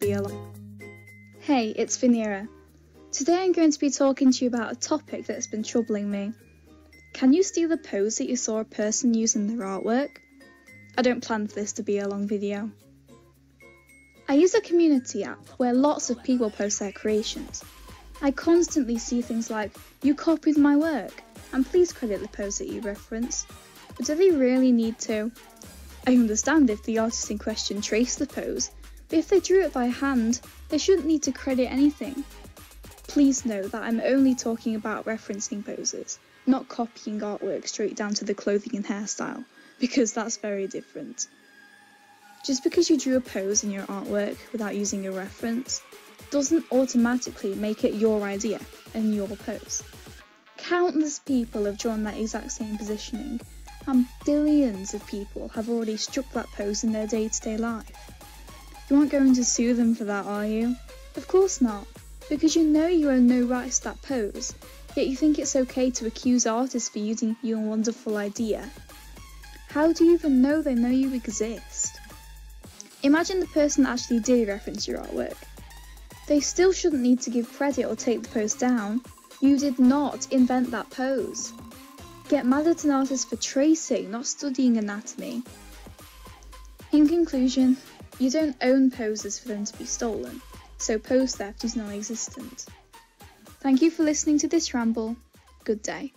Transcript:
Hey, it's Vinaera. Today I'm going to be talking to you about a topic that's been troubling me. Can you steal a pose that you saw a person use in their artwork? I don't plan for this to be a long video. I use a community app where lots of people post their creations. I constantly see things like, you copied my work, and please credit the pose that you reference. But do they really need to? I understand if the artist in question traced the pose, but if they drew it by hand, they shouldn't need to credit anything. Please know that I'm only talking about referencing poses, not copying artwork straight down to the clothing and hairstyle, because that's very different. Just because you drew a pose in your artwork without using a reference doesn't automatically make it your idea and your pose. Countless people have drawn that exact same positioning, and billions of people have already struck that pose in their day to day life. You aren't going to sue them for that, are you? Of course not, because you know you own no rights to that pose, yet you think it's okay to accuse artists for using your wonderful idea. How do you even know they know you exist? Imagine the person actually did reference your artwork. They still shouldn't need to give credit or take the pose down. You did not invent that pose. Get mad at an artist for tracing, not studying anatomy. In conclusion, you don't own poses for them to be stolen, so pose theft is non existent. Thank you for listening to this ramble. Good day.